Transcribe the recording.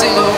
sing